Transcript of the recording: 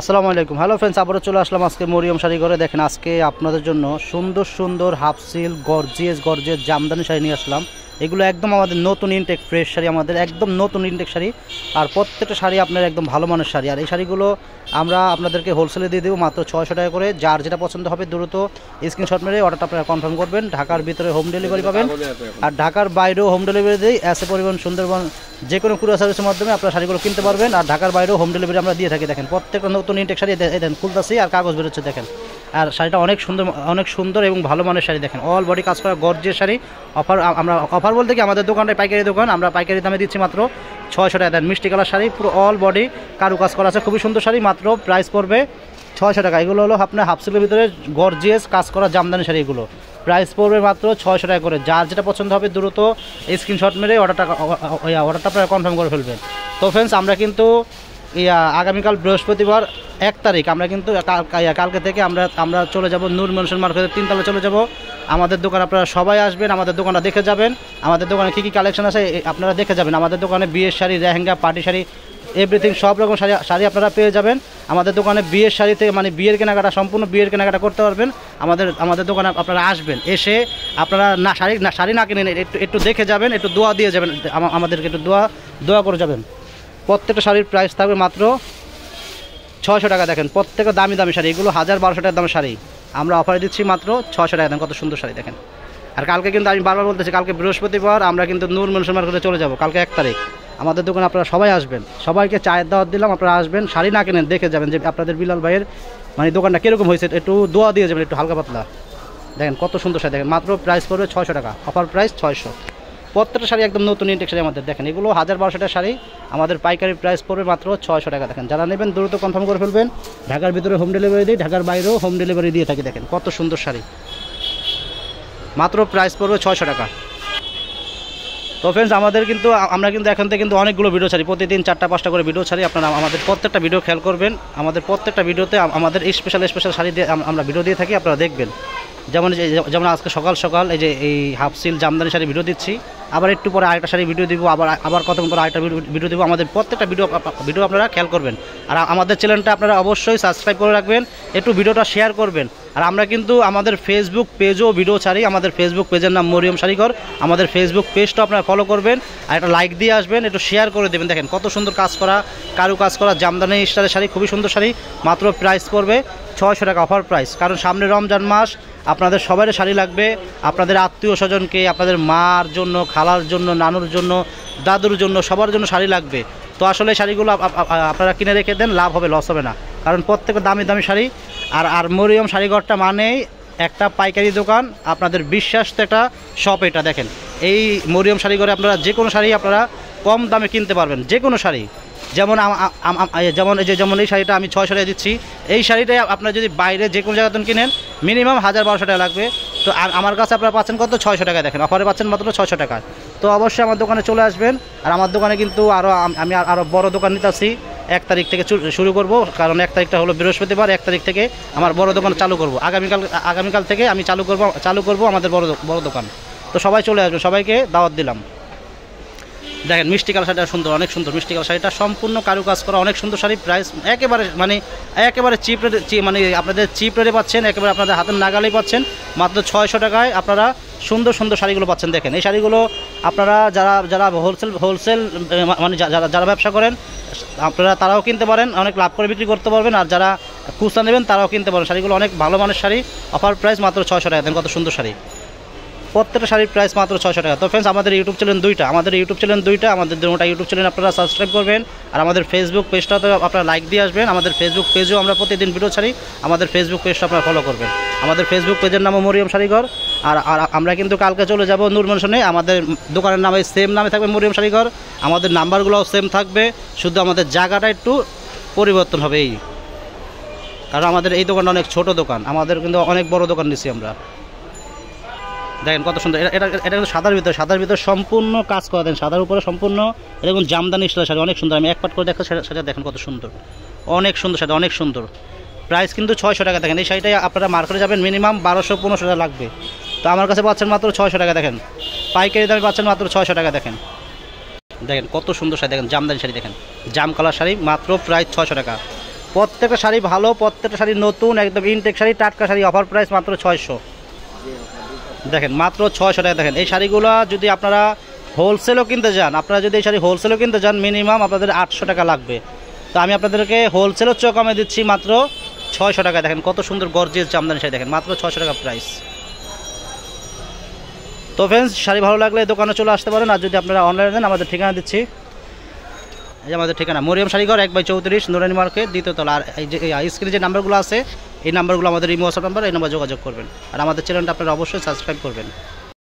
আসসালামু আলাইকুম। Hello friends আবারও চলে আসলাম আজকে মরিয়ম শাড়ি ঘরে। দেখেন আজকে আপনাদের জন্য সুন্দর সুন্দর half silk gorgeous gorgeous jamdani sari নিয়ে আসলাম। এগুলো একদম আমাদের নতুন ইনটেক ফ্রেশ শাড়ি আমাদের একদম নতুন ইনটেক শাড়ি। আর প্রত্যেকটা শাড়ি আপনার একদম ভালো মানের শাড়ি। আর এই শাড়িগুলো আমরা আপনাদেরকে হোলসেলে দিয়ে দেবো মাত্র ছয়শো টাকা করে। যার যেটা পছন্দ হবে দ্রুত স্ক্রিনশট মেরে অর্ডারটা আপনারা কনফার্ম করবেন। ঢাকার ভিতরে হোম ডেলিভারি পাবেন। আর ঢাকার বাইরেও হোম ডেলিভারি দিই। এসে পরিবহন সুন্দরবন যে কোনো কুরিয়ার সার্ভিসের মাধ্যমে আপনারা শাড়িগুলো কিনতে পারবেন। আর ঢাকার বাইরেও হোম ডেলিভারি আমরা দিয়ে থাকি। দেখেন প্রত্যেকটা নতুন ইনটেক শাড়ি দেখেন খুলতাছি। আর কাগজ বেরোচ্ছে দেখেন। আর শাড়িটা অনেক সুন্দর অনেক সুন্দর এবং ভালো মানের শাড়ি দেখেন। অল বডি কাজ করা গর্জের শাড়ি। অফার আমরা অফার বলতে কি, আমাদের দোকানটায় পাইকারি দোকান, আমরা পাইকারি দামে দিচ্ছি মাত্র ছয়শো টাকা। দেন মিষ্টি কালার শাড়ি, পুরো অল বডি কারু কাজ করা আছে, খুবই সুন্দর শাড়ি, মাত্র প্রাইস পড়বে ছয়শো টাকা। এগুলো হলো আপনার হাফ সিলের ভিতরে গর্জিয়াস কাজ করা জামদানি শাড়ি এগুলো। প্রাইস পড়বে মাত্র ছয়শো টাকা করে। যার যেটা পছন্দ হবে দ্রুত স্ক্রিনশট মেরে অর্ডারটা অর্ডারটা আপনারা কনফার্ম করে ফেলবেন। তো ফ্রেন্ডস আমরা কিন্তু আগামীকাল বৃহস্পতিবার এক তারিখ। আমরা কিন্তু কাল- কালকে থেকে আমরা আমরা চলে যাব নূর মনসুন মার্কেটের তিনতলা চলে যাব। আমাদের দোকান আপনারা সবাই আসবেন, আমাদের দোকানটা দেখে যাবেন। আমাদের দোকানে কী কী কালেকশন আছে আপনারা দেখে যাবেন। আমাদের দোকানে বিয়ের শাড়ি, লেহেঙ্গা পার্টি শাড়ি এভরিথিং সব রকম শাড়ি শাড়ি আপনারা পেয়ে যাবেন। আমাদের দোকানে বিয়ের শাড়ি থেকে মানে বিয়ের কেনাকাটা, সম্পূর্ণ বিয়ের কেনাকাটা করতে পারবেন। আমাদের আমাদের দোকানে আপনারা আসবেন। এসে আপনারা না, শাড়ি না শাড়ি না কিনেন একটু একটু দেখে যাবেন, একটু দোয়া দিয়ে যাবেন আমাদেরকে একটু দোয়া দোয়া করে যাবেন। প্রত্যেকটা শাড়ির প্রাইস থাকবে মাত্র ছয়শো টাকা। দেখেন, প্রত্যেকটা দামি দামি শাড়ি, এগুলো হাজার বারোশো টাকার দামের শাড়ি। আমরা অফারে দিচ্ছি মাত্র ছয়শো টাকা। দেন কত সুন্দর শাড়ি, দেখেন। আর কালকে কিন্তু আমি বারবার বলতেছি, কালকে বৃহস্পতিবার আমরা কিন্তু নূর মনসুর মার্কেটে চলে যাব, কালকে এক তারিখ। আমাদের দোকানে আপনারা সবাই আসবেন। সবাইকে চায়ের দাওয়াত দিলাম, আপনারা আসবেন, শাড়ি না কেনেন, দেখে যাবেন যে আপনাদের বিলাল ভাইয়ের মানে দোকানটা কীরকম হয়েছে, একটু দোয়া দিয়ে যাবেন, একটু হালকা পাতলা। দেখেন, কত সুন্দর শাড়ি, দেখেন, মাত্র প্রাইস পড়বে ছয়শো টাকা অফার প্রাইস ছয়শো। প্রত্যেকটা শাড়ি একদম নতুন ইনটেক শাড়ি আমাদের দেখেন, এগুলো হাজার বারোশো টাকা শাড়ি। আমাদের পাইকারি প্রাইস পড়বে মাত্র ছয়শো টাকা। দেখেন, যারা নেবেন দ্রুত কনফার্ম করে ফেলবেন। ঢাকার ভিতরে হোম ডেলিভারি দিই, ঢাকার বাইরেও হোম ডেলিভারি দিয়ে থাকি। দেখেন, কত সুন্দর শাড়ি। মাত্র প্রাইস পড়বে ছয়শো টাকা। তো ফ্রেন্ডস আমাদের কিন্তু আমরা কিন্তু এখন থেকে কিন্তু অনেকগুলো ভিডিও ছাড়ি। প্রতিদিন চারটা, পাঁচটা করে ভিডিও ছাড়ি। আপনারা আমাদের প্রত্যেকটা ভিডিও খেয়াল করবেন। আমাদের প্রত্যেকটা ভিডিওতে আমাদের স্পেশাল স্পেশাল শাড়ি দিয়ে আমরা ভিডিও দিয়ে থাকি, আপনারা দেখবেন। যেমন যেমন আজকে সকাল সকাল এই যে এই half silk jamdani sari video দিচ্ছি, আবার একটু পরে আরেকটা শাড়ি ভিডিও দিব, আবার আবার কতক্ষণ পরে আরেকটা ভিডিও দিব। আমাদের প্রত্যেকটা ভিডিও ভিডিও আপনারা খেয়াল করবেন। আর আমাদের চ্যানেলটা আপনারা অবশ্যই সাবস্ক্রাইব করে রাখবেন, একটু ভিডিওটা শেয়ার করবেন। আর আমরা কিন্তু আমাদের ফেসবুক পেজও ভিডিও ছাড়ি। আমাদের ফেসবুক পেজের নাম মরিয়ম শাড়িঘর আমাদের ফেসবুক পেজটা আপনারা ফলো করবেন আর একটা লাইক দিয়ে আসবেন, একটু শেয়ার করে দেবেন। দেখেন কত সুন্দর কাজ করা কারু কাজ করা, জামদানি স্টাইলের শাড়ি, খুবই সুন্দর শাড়ি, মাত্র প্রাইস পড়বে ছয়শো টাকা অফার প্রাইস কারণ সামনে রমজান মাস, আপনাদের সবারই শাড়ি লাগবে, আপনাদের আত্মীয় স্বজনকে, আপনাদের মার জন্য, খালার জন্য, নানুর জন্য, দাদুর জন্য, সবার জন্য শাড়ি লাগবে। তো আসলে শাড়িগুলো আপ- আপ- আপ- আপনারা কিনে রেখে দেন, লাভ হবে লস হবে না। কারণ প্রত্যেকটা দামি দামি শাড়ি আর আর মরিয়ম শাড়িঘরটা মানেই একটা পাইকারি দোকান। আপনাদের বিশ্বাস তো একটা শপ এটা, দেখেন। এই মরিয়ম শাড়িঘরে আপনারা যে কোনো শাড়ি আপনারা কম দামে কিনতে পারবেন, যে কোনো শাড়ি। যেমন যেমন, এই যে যেমন এই শাড়িটা আমি ছয়শো টাকা দিচ্ছি, এই শাড়িটাই আপনারা যদি বাইরে যে কোনো জায়গাতে কিনেন মিনিমাম হাজার বারোশো টাকা লাগবে। তো আমার কাছে আপনারা পাচ্ছেন কত? ছয়শো টাকা দেখেন, অফারে পাচ্ছেন মাত্র ছয়শো টাকা তো অবশ্যই আমার দোকানে চলে আসবেন, আর আমার দোকানে কিন্তু আরও আমি আর- আরও বড় দোকান নিতে আসছি এক তারিখ থেকে শুরু করব, কারণ এক তারিখটা হলো বৃহস্পতিবার, এক তারিখ থেকে আমার বড় দোকান চালু করব। আগামীকাল আগামীকাল থেকে আমি চালু করব চালু করব আমাদের বড় বড় দোকান। তো সবাই চলে আসবে, সবাইকে দাওয়াত দিলাম। দেখেন, মিষ্টি কালার শাড়িটা সুন্দর, অনেক সুন্দর। মিষ্টি কালার শাড়িটা সম্পূর্ণ কারুকাজ করা, অনেক সুন্দর শাড়ি। প্রাইস একেবারে মানে একেবারে চিপ রেটে মানে আপনাদের চিপ রেটে পাচ্ছেন, একেবারে আপনাদের হাতের নাগালেই পাচ্ছেন। মাত্র ছয়শো টাকায় আপনারা সুন্দর সুন্দর শাড়িগুলো পাচ্ছেন। দেখেন, এই শাড়িগুলো আপনারা যারা যারা হোলসেল হোলসেল মানে যারা যারা ব্যবসা করেন আপনারা তারাও কিনতে পারেন, অনেক লাভ করে বিক্রি করতে পারবেন। আর যারা খুচরা নেবেন, তারাও কিনতে পারেন। শাড়িগুলো অনেক ভালো মানের শাড়ি। অফার প্রাইস মাত্র ছয়শো টাকা। দেন কত সুন্দর শাড়ি। প্রত্যেকটা শাড়ির প্রাইস মাত্র ছয়শো টাকা। তো ফ্রেন্ডস আমাদের ইউটিউব চ্যানেল দুইটা। আমাদের ইউটিউব চ্যানেল দুইটা, আমাদের দুটা ইউটিউব চ্যানেল আপনারা সাবস্ক্রাইব করবেন। আর আমাদের ফেসবুক পেজটাতে আপনারা লাইক দিয়ে আসবেন। আমাদের ফেসবুক পেজেও আমরা প্রতিদিন ভিডিও ছাড়ি। আমাদের ফেসবুক পেজটা আপনারা ফলো করবেন। আমাদের ফেসবুক পেজের নামও মরিয়ম শাড়িঘর। আর আমরা কিন্তু কালকে চলে যাব নূর আমাদের দোকানের নামে সেম নামে থাকবে মরিয়ম শাড়িঘর আমাদের নাম্বারগুলোও সেম থাকবে। শুধু আমাদের জায়গাটা একটু পরিবর্তন হবে এই। কারণ আমাদের এই দোকানটা অনেক ছোট দোকান। আমাদের কিন্তু অনেক বড় দোকান নিচ্ছি আমরা। দেখেন কত সুন্দর। এটা এটা কিন্তু সাদার ভিতরে সাদার ভিতরে সম্পূর্ণ কাজ করা। দেন সাদার উপরে সম্পূর্ণ এরকম জামদানি স্টাইল শাড়ি। অনেক সুন্দর। আমি এক পাট করে দেখা সেটা দেখেন কত সুন্দর। অনেক সুন্দর শাড়ি, অনেক সুন্দর। প্রাইস কিন্তু ছয়শো টাকা। দেখেন এই শাড়িটাই আপনারা মার্কেটে যাবেন মিনিমাম বারোশো পনেরোশো টাকা লাগবে। তো আমার কাছে পাচ্ছেন মাত্র ছয়শো টাকা, দেখেন। পাইকারি দামে পাচ্ছেন মাত্র ছয়শো টাকা, দেখেন। দেখেন, কত সুন্দর শাড়ি, দেখেন, জামদানি শাড়ি, দেখেন। জাম কালার শাড়ি, মাত্র প্রায় ছয়শো টাকা। প্রত্যেকটা শাড়ি ভালো, প্রত্যেকটা শাড়ি নতুন, একদম ইনটেক শাড়ি, টাটকা শাড়ি অফার প্রাইস মাত্র ছয়শো। দেখেন, মাত্র ছয়শো টাকা, দেখেন। এই শাড়িগুলো যদি আপনারা হোলসেলও কিনতে যান, আপনারা যদি এই শাড়ি হোলসেলও কিনতে যান মিনিমাম আপনাদের আটশো টাকা লাগবে। তো আমি আপনাদেরকে হোলসেলও চোখ কমে দিচ্ছি মাত্র ছয়শো টাকা, দেখেন, কত সুন্দর গর্জিয়াস জামদানি শাড়ি, দেখেন, মাত্র ছয়শো টাকা প্রাইস তো ফ্রেন্ডস শাড়ি ভালো লাগলে দোকানে চলে আসতে পারেন। আর যদি আপনারা অনলাইনে দেন, আমাদের ঠিকানা দিচ্ছি। এই যে আমাদের ঠিকানা, মরিয়াম শাড়িঘর এক বাই চৌত্রিশ, নুরানি মার্কেট দ্বিতীয়তলা আর এই যে, এই স্ক্রিনে যে নাম্বারগুলো আছে, এই নাম্বারগুলো আমাদের ইমো হোয়াটসঅ্যাপ নাম্বার এই নাম্বার যোগাযোগ করবেন। আর আমাদের চ্যানেলটা আপনারা অবশ্যই সাবস্ক্রাইব করবেন।